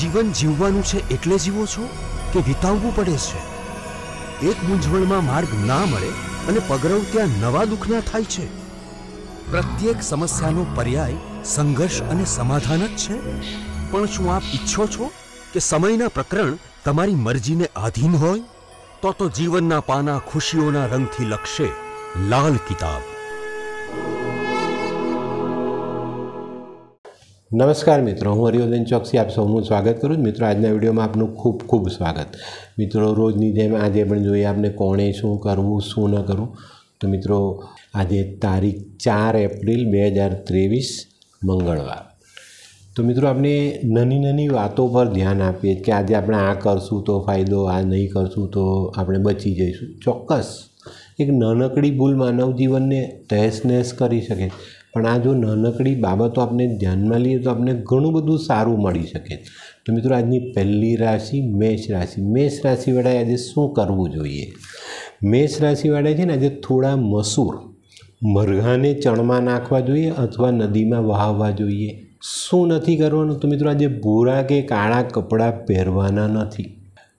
જીવન જીવવાનું છે એટલે જીવો છો કે વિતાવવું પડે છે? એક મૂંઝવણમાં માર્ગ ના મળે અને પગરવ ત્યાં નવા દુઃખના થાય છે? પ્રત્યેક સમસ્યાનો પર્યાય, સંઘર્ષ અને સમાધાન જ છે? પણ શું આપ ઈચ્છો છો કે સમયના પ્રકરણ તમારી મરજીને આધીન હોય? તો તો જીવનના પાના ખુશીઓના રંગથી લખશે લાલ કિતાબ. નમસ્કાર મિત્રો, હું હરિવર્ધન ચોકસી, આપ સૌનું સ્વાગત કરું છું. મિત્રો, આજના વિડીયોમાં આપનું ખૂબ ખૂબ સ્વાગત. મિત્રો, રોજની જેમ આજે પણ જોઈએ આપને કોણે શું કરવું, શું ન કરવું. તો મિત્રો, આજે તારીખ ચાર એપ્રિલ બે હજાર ત્રેવીસ, મંગળવાર. તો મિત્રો, આપણે નાની નાની વાતો પર ધ્યાન આપીએ કે આજે આપણે આ કરશું તો ફાયદો, આ નહીં કરશું તો આપણે બચી જઈશું. ચોક્કસ. એક નાનકડી ભૂલ માનવ જીવનને તહેસ નહેસ કરી શકે. પણ આ જો નાનકડી બાબતો આપણે ધ્યાનમાં લઈએ તો આપણે ઘણું બધું સારું મળી શકે. તો મિત્રો આજની પહેલી રાશિ મેષ રાશિ. મેષ રાશિવાળાએ આજે શું કરવું જોઈએ? મેષ રાશિવાળાએ છે ને આજે થોડા મસૂર. મરઘાને ચણમાં નાખવા જોઈએ અથવા નદીમાં વહાવવા જોઈએ. શું નથી કરવાનું? તો મિત્રો આજે ભૂરા કે કાળા કપડાં પહેરવાના નથી.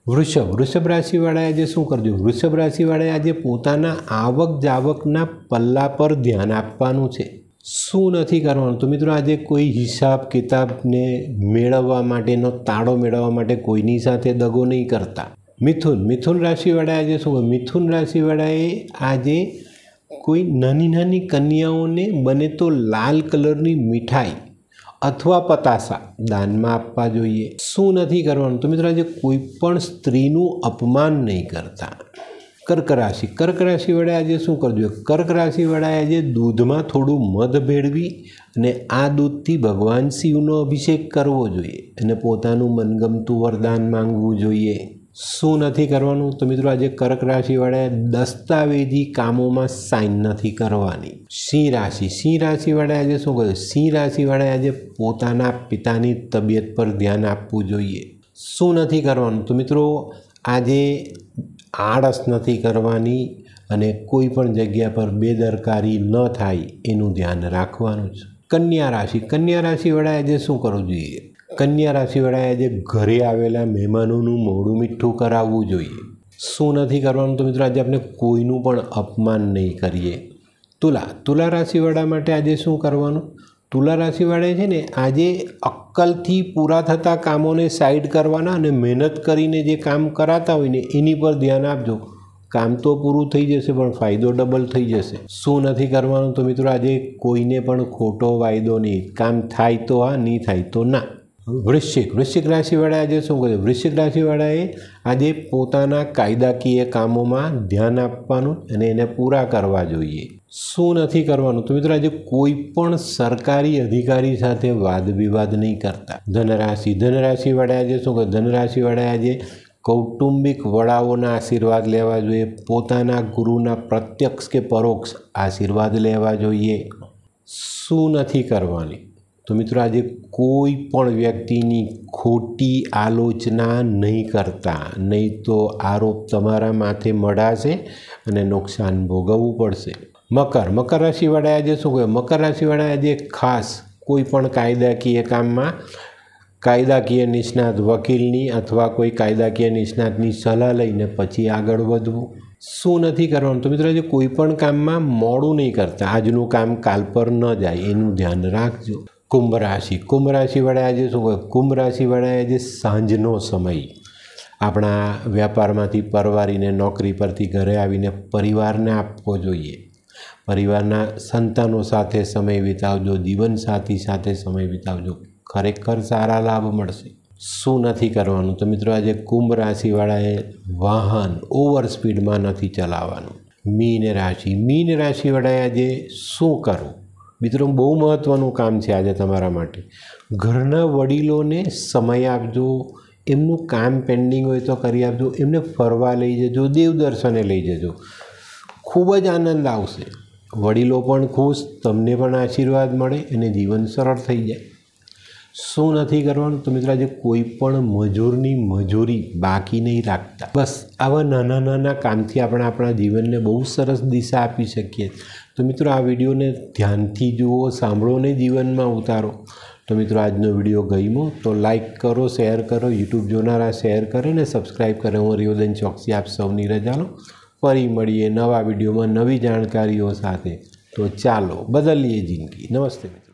વૃષભ. વૃષભ રાશિવાળાએ આજે શું કરજો? વૃષભ રાશિવાળાએ આજે પોતાના આવક જાવકના પલ્લા પર ધ્યાન આપવાનું છે. શું નથી કરવાનું? તો મિત્રો આજે કોઈ હિસાબ કિતાબને મેળવવા માટેનો તાળો મેળવવા માટે કોઈની સાથે દગો નહીં કરતા. મિથુન મિથુન રાશિવાળાએ આજે શું મિથુન રાશિવાળાએ આજે કોઈ નાની નાની કન્યાઓને બને તો લાલ કલરની મીઠાઈ અથવા પતાસા દાનમાં આપવા જોઈએ. શું નથી કરવાનું? તો મિત્રો આજે કોઈ પણ સ્ત્રીનું અપમાન નહીં કરતા. કર્ક રાશિ. કર્ક રાશિવાળાએ આજે શું કરજો? કર્ક રાશિવાળાએ આજે દૂધમાં થોડું મધ ભેળવી અને આ દૂધથી ભગવાન શિવનો અભિષેક કરવો જોઈએ અને પોતાનું મનગમતું વરદાન માંગવું જોઈએ. શું નથી કરવાનું? તો મિત્રો આજે કર્ક રાશિવાળાએ દસ્તાવેજી કામોમાં સાઇન નથી કરવાની. સિંહ રાશિ. સિંહ રાશિવાળાએ આજે શું કર્યું સિંહ રાશિવાળાએ આજે પોતાના પિતાની તબિયત પર ધ્યાન આપવું જોઈએ. શું નથી કરવાનું? તો મિત્રો આજે આળસ નથી કરવાની અને કોઈ પણ જગ્યા પર બેદરકારી ન થાય એનું ધ્યાન રાખવાનું છે કન્યા રાશિ, કન્યા રાશિવાળાએ આજે શું કરવું જોઈએ? કન્યા રાશિવાળાએ આજે ઘરે આવેલા મહેમાનોનું મોડું મીઠું કરાવવું જોઈએ. શું નથી કરવાનું? તો મિત્રો, આજે આપણે કોઈનું પણ અપમાન નહીં કરીએ. તુલા તુલા રાશિવાળા માટે આજે શું કરવાનું? તુલા રાશિવાળા છે ને આજે અક્કલથી પૂરા થતા કામોને સાઈડ કરવાના અને મહેનત કરીને જે કામ કરાતા હોય ને એની પર ધ્યાન આપજો. કામ તો પૂરું થઈ જશે, પણ ફાયદો ડબલ થઈ જશે. શું નથી કરવાનું તો મિત્રો આજે કોઈને પણ ખોટો વાયદો નહીં. કામ થાય તો હા, નહીં થાય તો ના. વૃશ્ચિક વૃશ્ચિક રાશિવાળા આજે શું કર્યું? વૃશ્ચિક રાશિવાળાએ આજે પોતાના કાયદાકીય કામોમાં ધ્યાન આપવાનું અને એને પૂરા કરવા જોઈએ. શું નથી કરવાનું? તો મિત્રો આજે કોઈ પણ સરકારી અધિકારી સાથે વાદ વિવાદ નહીં કરતા. ધનરાશિ, ધનરાશિવાળાએ આજે શું કહે ધનરાશિવાળાએ આજે કૌટુંબિક વડાઓના આશીર્વાદ લેવા જોઈએ, પોતાના ગુરુના પ્રત્યક્ષ કે પરોક્ષ આશીર્વાદ લેવા જોઈએ. શું નથી કરવાની? તો મિત્રો આજે કોઈ પણ વ્યક્તિની ખોટી આલોચના નહીં કરતા. નહીં તો આરોપ તમારા માથે મળાશે અને નુકસાન ભોગવવું પડશે. મકર. મકર રાશિવાળા આજે શું કહે મકર રાશિવાળા આજે ખાસ કોઈ પણ કાયદાકીય કામમાં કાયદાકીય નિષ્ણાત વકીલની અથવા કોઈ કાયદાકીય નિષ્ણાતની સલાહ લઈને પછી આગળ વધવું. શું નથી કરવાનું? તો મિત્રો જે કોઈ પણ કામમાં મોડું નહીં કરતા. આજનું કામ કાલ પર ન જાય, એનું ધ્યાન રાખજો. કુંભ રાશિ. કુંભ રાશિવાળા આજે શું કહે કુંભ રાશિવાળાએ આજે સાંજનો સમય. આપણા વ્યાપારમાંથી પરવારીને નોકરી પરથી ઘરે આવીને પરિવારને આપવો જોઈએ. પરિવારના સંતાનો સાથે સમય વિતાવજો જીવનસાથી સાથે સમય વિતાવજો. ખરેખર સારા લાભ મળશે. શું નથી કરવાનું? તો મિત્રો, આજે કુંભ રાશિવાળાએ વાહન ઓવર સ્પીડમાં નથી ચલાવવાનું. મીન રાશિ. મીન રાશિવાળાએ આજે શું કરવું? મિત્રો, બહુ મહત્ત્વનું કામ છે આજે તમારા માટે. ઘરના વડીલોને સમય આપજો. એમનું કામ પેન્ડિંગ હોય તો કરી આપજો. એમને ફરવા લઈ જજો, દેવદર્શને લઈ જજો. ખૂબ જ આનંદ આવશે. વડીલો પણ ખુશ, તમને પણ આશીર્વાદ મળે અને જીવન સરળ થઈ જાય. શું નથી કરવાનું? તો મિત્રો, આજે કોઈ પણ મજૂરની મજૂરી બાકી નહીં રાખતા. બસ, આવા નાના નાના કામથી આપણે આપણા જીવનને બહુ સરસ દિશા આપી શકીએ. તો મિત્રો, આ વિડીયોને ધ્યાનથી જુઓ, સાંભળો ને જીવનમાં ઉતારો. તો મિત્રો, આજનો વીડિયો ગમ્યો? તો લાઇક કરો, શેર કરો, યુટ્યુબ જોનારા શેર કરે ને સબસ્ક્રાઈબ કરે. હું રિયોદન ચોકસી, આપ સૌની રજા લો. ફરી મળીએ નવા વિડીયોમાં નવી જાણકારીઓ સાથે. તો ચાલો બદલીએ જિંદગી. નમસ્તે મિત્રો.